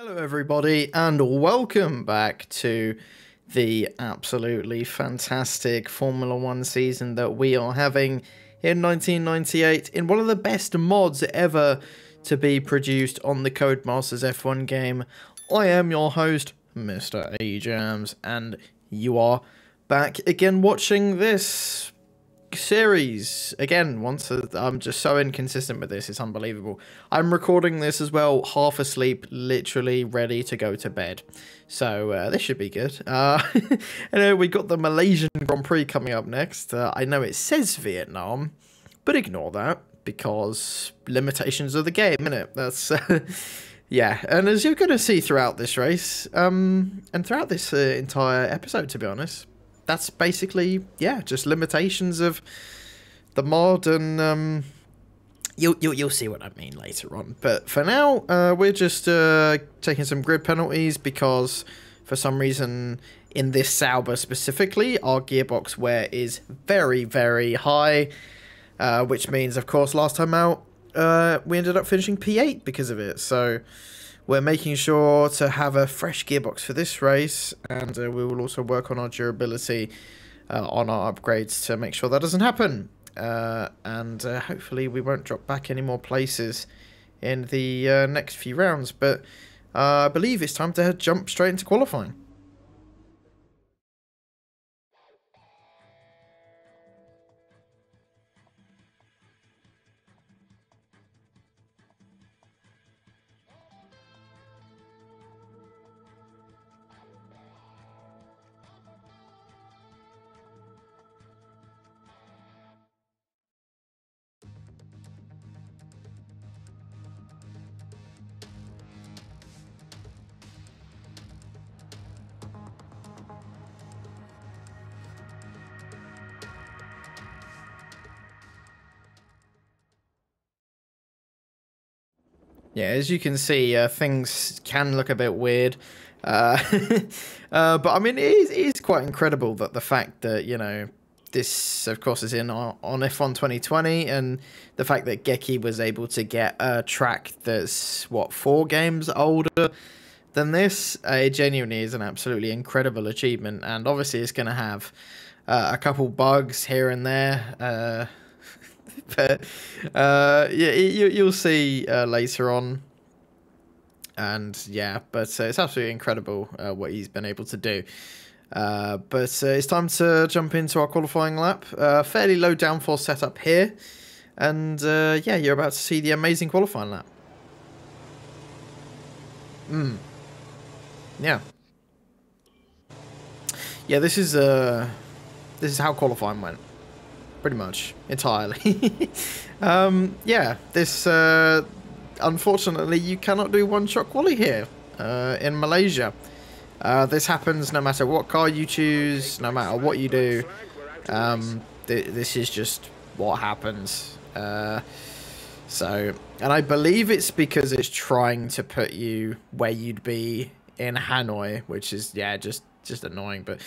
Hello, everybody, and welcome back to the absolutely fantastic Formula One season that we are having in 1998 in one of the best mods ever to be produced on the Codemasters F1 game. I am your host, Mr. A Jams, and you are back again watching this series. Again once i'm just so inconsistent with this it's unbelievable. I'm recording this as well half asleep literally ready to go to bed. So uh, this should be good. Uh anyway we got the malaysian grand prix coming up next. Uh, i know it says vietnam but ignore that because limitations of the game innit? That's yeah. And as you're going to see throughout this race um and throughout this uh, entire episode to be honest that's basically yeah, just limitations of the mod, and um, you'll, you'll you'll see what I mean later on. But for now, uh, we're just uh, taking some grid penalties because for some reason in this Sauber specifically, our gearbox wear is very very high, uh, which means of course last time out uh, we ended up finishing P8 because of it. So. We're making sure to have a fresh gearbox for this race, and uh, we will also work on our durability uh, on our upgrades to make sure that doesn't happen. Uh, and uh, hopefully we won't drop back any more places in the uh, next few rounds. But uh, I believe it's time to jump straight into qualifying. Yeah, as you can see, uh, things can look a bit weird. Uh, uh, but I mean, it is, it is quite incredible that the fact that, you know, this, of course, is in on, on F1 2020, and the fact that Gecki was able to get a track that's, what, four games older than this, uh, it genuinely is an absolutely incredible achievement. And obviously, it's going to have uh, a couple bugs here and there. But uh, yeah, you, will see uh, later on. And yeah, but uh, it's absolutely incredible uh, what he's been able to do. Uh, but uh, it's time to jump into our qualifying lap. fairly low downforce setup here. And yeah, you're about to see the amazing qualifying lap. Hmm. Yeah. Yeah, this is uh, this is how qualifying went pretty much entirely. um, yeah, this uh, unfortunately you cannot do one shot quali here uh, in Malaysia. Uh, this happens no matter what car you choose, no matter what you do. Um, th this is just what happens. Uh, so, and I believe it's because it's trying to put you where you'd be in Hanoi, which is yeah, just just annoying. But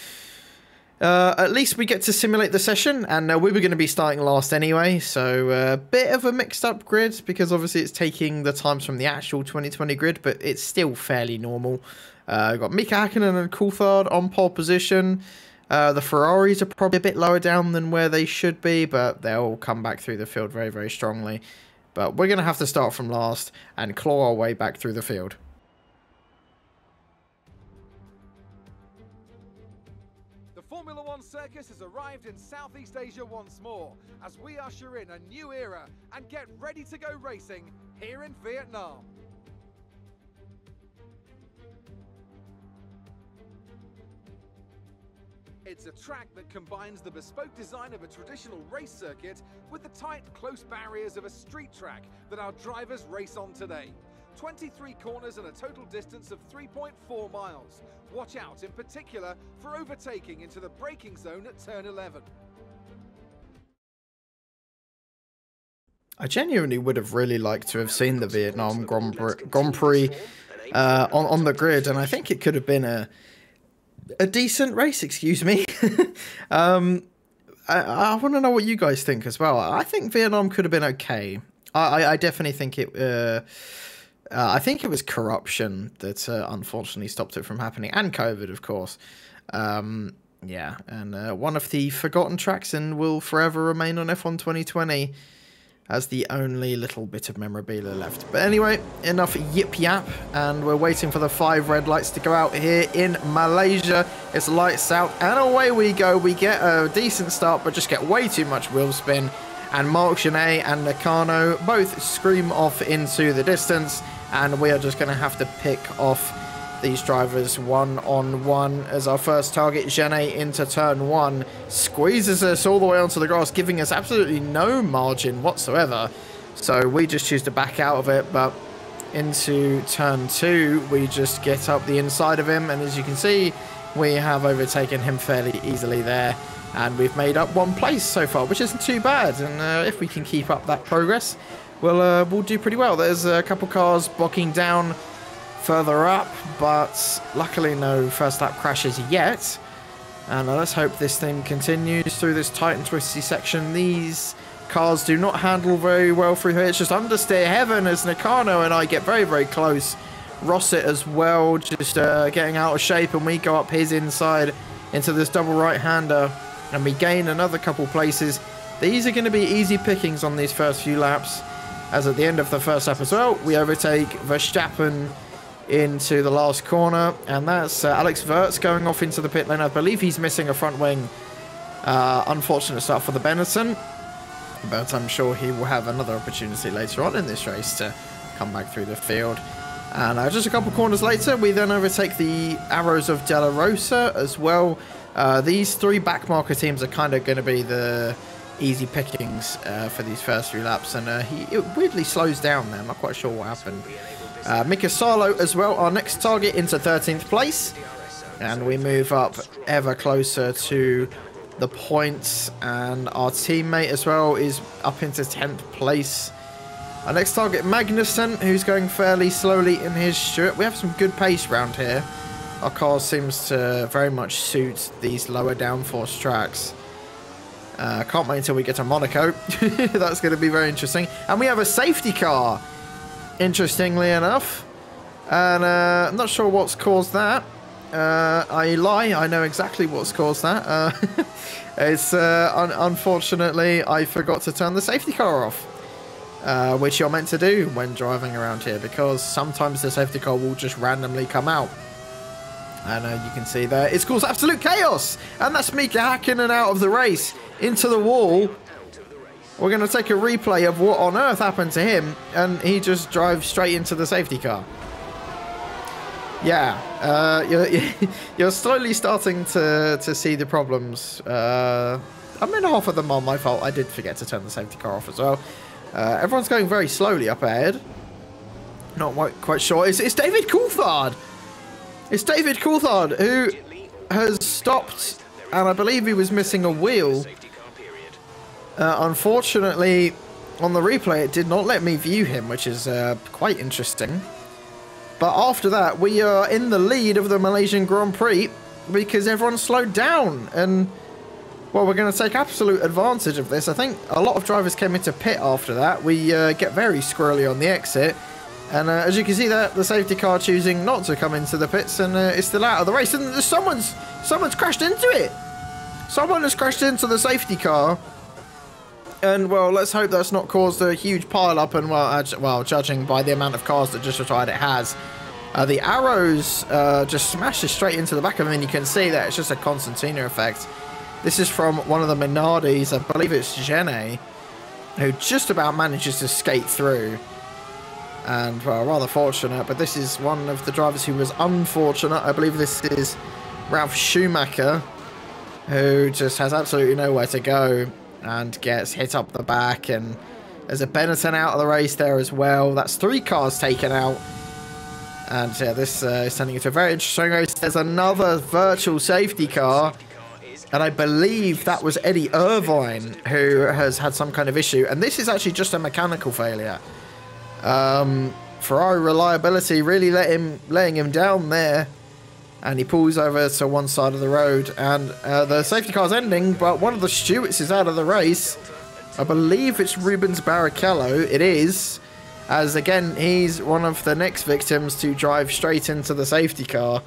uh, at least we get to simulate the session, and uh, we were going to be starting last anyway, so a uh, bit of a mixed up grid because obviously it's taking the times from the actual 2020 grid, but it's still fairly normal. Uh, got Mika Hakkinen and Coulthard on pole position. Uh, the Ferraris are probably a bit lower down than where they should be, but they'll come back through the field very, very strongly. But we're going to have to start from last and claw our way back through the field. Circus has arrived in Southeast Asia once more as we usher in a new era and get ready to go racing here in Vietnam. It's a track that combines the bespoke design of a traditional race circuit with the tight, close barriers of a street track that our drivers race on today. 23 corners and a total distance of 3.4 miles. Watch out in particular for overtaking into the braking zone at turn 11. I genuinely would have really liked to have seen the Vietnam Grand Prix, uh, on, on the grid, and I think it could have been a a decent race, excuse me. um, I, I want to know what you guys think as well. I think Vietnam could have been okay. I, I, I definitely think it... Uh, Uh, I think it was corruption that uh, unfortunately stopped it from happening, and COVID, of course. Um, yeah, and uh, one of the forgotten tracks and will forever remain on F1 2020 as the only little bit of memorabilia left. But anyway, enough yip yap, and we're waiting for the five red lights to go out here in Malaysia. It's lights out, and away we go. We get a decent start, but just get way too much wheel spin. And Marc Gené and Nakano both scream off into the distance, and we are just going to have to pick off these drivers one on one as our first target, Gené into turn one, squeezes us all the way onto the grass, giving us absolutely no margin whatsoever. So we just choose to back out of it, but into turn two, we just get up the inside of him, and as you can see, we have overtaken him fairly easily there. And we've made up one place so far, which isn't too bad. And uh, if we can keep up that progress, we'll, uh, we'll do pretty well. There's a couple cars blocking down further up, but luckily no first lap crashes yet. And let's hope this thing continues through this tight and twisty section. These cars do not handle very well through here. It's just understeer heaven as Nakano and I get very, very close. Rosset as well, just uh, getting out of shape, and we go up his inside into this double right-hander, and we gain another couple places. These are going to be easy pickings on these first few laps, as at the end of the first lap as well, we overtake Verstappen into the last corner, and that's uh, Alex Wurz going off into the pit lane. I believe he's missing a front wing. Uh, unfortunate start for the Benetton, but I'm sure he will have another opportunity later on in this race to come back through the field. And uh, just a couple corners later, we then overtake the Arrows of De La Rosa as well. Uh, these three backmarker teams are kind of going to be the easy pickings uh, for these first three laps, and uh, he weirdly slows down there. I'm not quite sure what happened. Uh, Mika Salo as well, our next target into 13th place. And we move up ever closer to the points. And our teammate as well is up into 10th place. Our next target, Magnussen, who's going fairly slowly in his Stewart. We have some good pace around here. Our car seems to very much suit these lower downforce tracks. Uh, can't wait until we get to Monaco. That's going to be very interesting. And we have a safety car interestingly enough. And uh, I'm not sure what's caused that. Uh, I lie, I know exactly what's caused that. Uh, it's uh, un unfortunately I forgot to turn the safety car off, uh, which you're meant to do when driving around here because sometimes the safety car will just randomly come out. And uh, you can see there, it's caused absolute chaos, and that's Mika Hakkinen out of the race into the wall we're going to take a replay of what on earth happened to him, and he just drove straight into the safety car. Yeah, uh, you're, you're slowly starting to, to see the problems. Uh, I mean, half of them are my fault. I did forget to turn the safety car off as well. Uh, everyone's going very slowly up ahead. Not quite, quite sure. It's, it's David Coulthard. It's David Coulthard who has stopped, and I believe he was missing a wheel. Uh, unfortunately, on the replay, it did not let me view him, which is uh, quite interesting. But after that, we are in the lead of the Malaysian Grand Prix because everyone slowed down. And, well, we're going to take absolute advantage of this. I think a lot of drivers came into pit after that. We uh, get very squirrely on the exit. And uh, as you can see there, the safety car choosing not to come into the pits and uh, it's still out of the race. And someone's, someone's crashed into it. Someone has crashed into the safety car and well, let's hope that's not caused a huge pile-up. And well, well, judging by the amount of cars that just retired, it has. Uh, the arrows uh, just smashes straight into the back of him, and you can see that it's just a concertina effect. This is from one of the Minardis, I believe it's Gené, who just about manages to skate through. And, well, rather fortunate, but this is one of the drivers who was unfortunate. I believe this is Ralf Schumacher, who just has absolutely nowhere to go and gets hit up the back. And there's a Benetton out of the race there as well. That's three cars taken out. And yeah, this uh, is turning into a very interesting race. There's another virtual safety car. And I believe that was Eddie Irvine who has had some kind of issue. And this is actually just a mechanical failure. Um, Ferrari reliability really let him, letting him down there and he pulls over to one side of the road and uh, the safety car's ending but one of the Stewarts is out of the race I believe it's Rubens Barrichello it is as again, he's one of the next victims to drive straight into the safety car.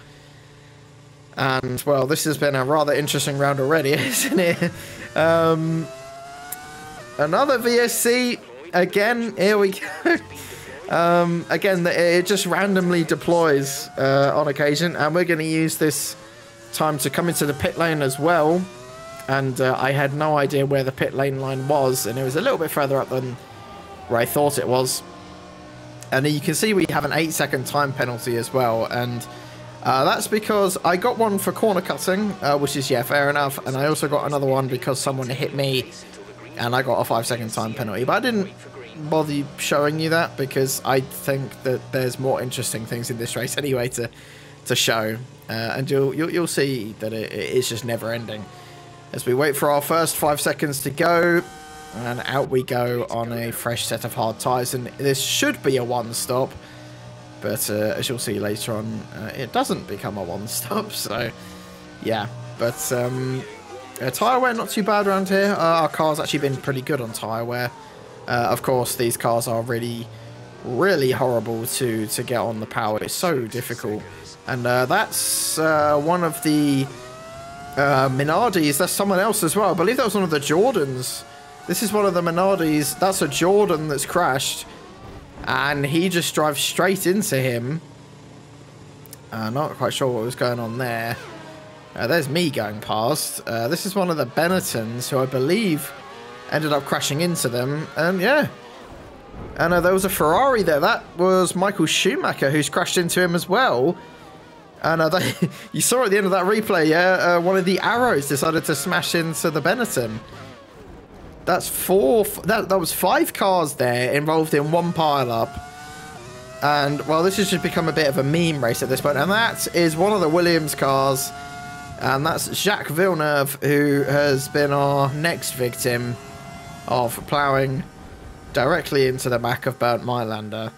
And, well, this has been a rather interesting round already, isn't it? Um, another VSC. Again, here we go. Um, again, it just randomly deploys uh, on occasion, and we're going to use this time to come into the pit lane as well. And uh, I had no idea where the pit lane line was, and it was a little bit further up than where I thought it was. And you can see we have an 8 second time penalty as well, and uh, that's because I got one for corner cutting, uh, which is, yeah, fair enough, and I also got another one because someone hit me, and I got a 5 second time penalty, but I didn't bother showing you that because I think that there's more interesting things in this race anyway to to show, uh, and you'll, you'll, you'll see that it, it is just never ending. As we wait for our first five seconds to go, and out we go on a fresh set of hard tyres, and this should be a one stop, but uh, as you'll see later on, uh, it doesn't become a one stop. So yeah, but um, uh, tyre wear not too bad around here. Uh, our car's actually been pretty good on tyre wear. Uh, of course, these cars are really, really horrible to, to get on the power. It's so difficult. And uh, that's uh, one of the uh, Minardis. That's someone else as well. I believe that was one of the Jordans. This is one of the Minardis. That's a Jordan that's crashed. And he just drives straight into him. Not quite sure what was going on there. Uh, there's me going past. Uh, this is one of the Benettons, who I believe ended up crashing into them. And yeah. And uh, there was a Ferrari there. That was Michael Schumacher who's crashed into him as well. And uh, they, you saw at the end of that replay, yeah, uh, one of the arrows decided to smash into the Benetton. That's four. That, that was five cars there involved in one pile-up. And, well, this has just become a bit of a meme race at this point. And that is one of the Williams cars. And that's Jacques Villeneuve, who has been our next victim of ploughing directly into the back of Bernd Mayländer.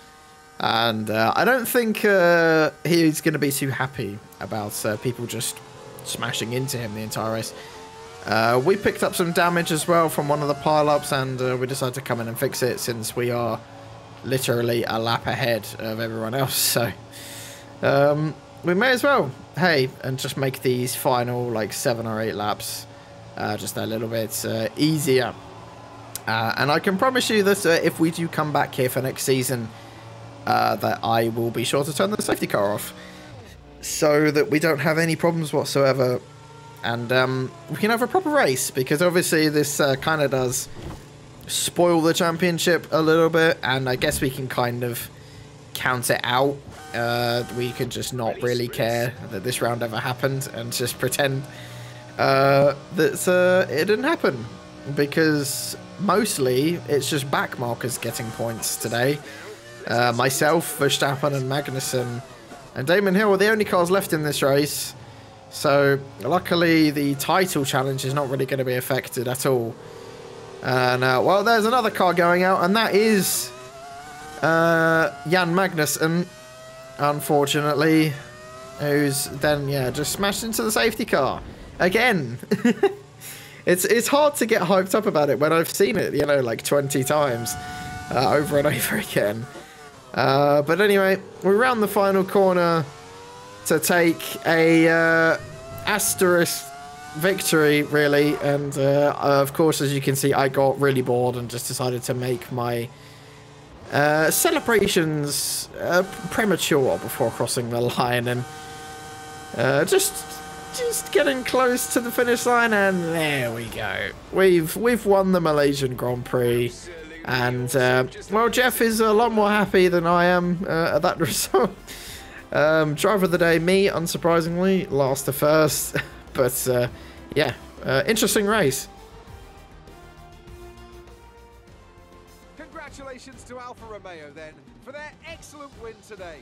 And uh, I don't think uh, he's going to be too happy about uh, people just smashing into him the entire race. Uh, we picked up some damage as well from one of the pile-ups and uh, we decided to come in and fix it since we are literally a lap ahead of everyone else. So um, we may as well, hey, and just make these final like seven or eight laps uh, just a little bit easier. Uh, and I can promise you that uh, if we do come back here for next season, uh, that I will be sure to turn the safety car off. So that we don't have any problems whatsoever. And um, we can have a proper race. Because obviously this uh, kind of does spoil the championship a little bit. And I guess we can kind of count it out. Uh, we can just not really care that this round ever happened. And just pretend uh, that it didn't happen. Because mostly it's just backmarkers getting points today. Uh, myself, Verstappen, and Magnussen, and Damon Hill are the only cars left in this race. So luckily, the title challenge is not really going to be affected at all. And uh, well, there's another car going out, and that is uh, Jan Magnussen, unfortunately, who's then yeah just smashed into the safety car again. it's it's hard to get hyped up about it when I've seen it, you know, like 20 times uh, over and over again. Uh, but anyway, we're the final corner to take a uh, asterisk victory, really. And uh, of course, as you can see, I got really bored and just decided to make my uh, celebrations uh, premature before crossing the line and uh, just just getting close to the finish line, and there we go. We've we've won the Malaysian Grand Prix, and uh, well, Jeff is a lot more happy than I am uh, at that result. um, driver of the day, me, unsurprisingly, last to first, but yeah, interesting race. Congratulations to Alfa Romeo then for their excellent win today.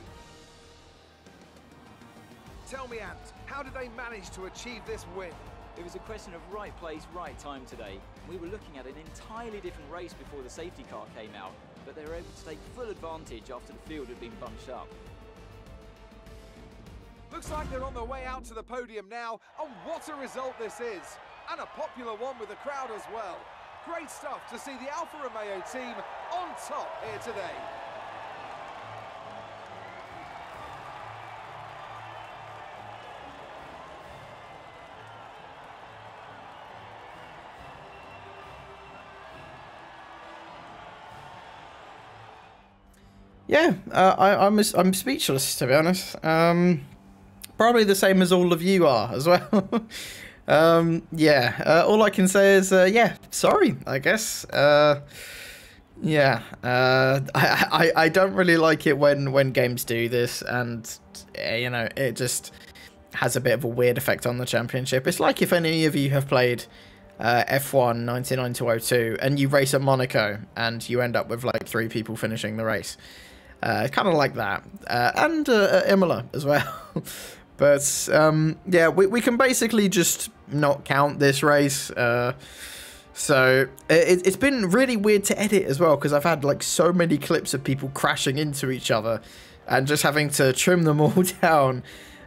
Tell me, Ant, how did they manage to achieve this win? It was a question of right place, right time today. We were looking at an entirely different race before the safety car came out, but they were able to take full advantage after the field had been bunched up. Looks like they're on their way out to the podium now, and what a result this is! And a popular one with the crowd as well. Great stuff to see the Alfa Romeo team on top here today. yeah, uh, I, am I'm, I'm speechless to be honest. Um, probably the same as all of you are as well. um, yeah, uh, all I can say is uh, yeah, sorry, I guess. Uh, yeah, uh, I, I I don't really like it when when games do this, and eh, you know it just has a bit of a weird effect on the championship. It's like if any of you have played uh, F1 99-02 and you race at Monaco and you end up with like three people finishing the race. Uh, kind of like that. And Imola as well. but um, yeah, we, we can basically just not count this race. Uh, so it, it's been really weird to edit as well because I've had like so many clips of people crashing into each other and just having to trim them all down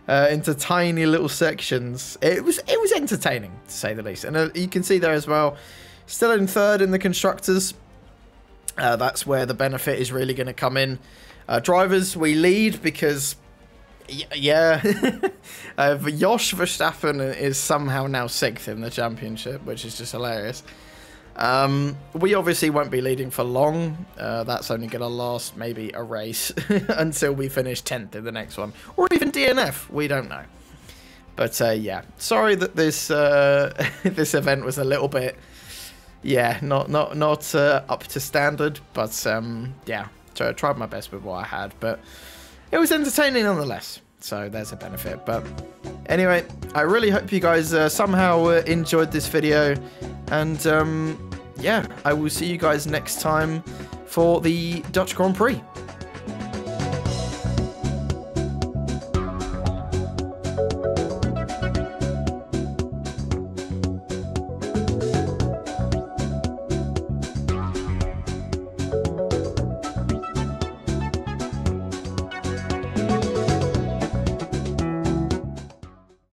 uh, into tiny little sections. It was it was entertaining to say the least, and uh, you can see there as well. Still in third in the constructors. Uh, that's where the benefit is really going to come in. Uh, drivers, we lead because, yeah, uh, Josh Verstappen is somehow now sixth in the championship, which is just hilarious. Um, we obviously won't be leading for long. Uh, that's only going to last maybe a race until we finish 10th in the next one. Or even DNF. We don't know. But uh, yeah, sorry that this uh, this event was a little bit, yeah, not not not uh, up to standard. But um, yeah, so I tried my best with what I had. But it was entertaining nonetheless. So there's a benefit. But anyway, I really hope you guys uh, somehow uh, enjoyed this video. And um, yeah, I will see you guys next time for the Dutch Grand Prix.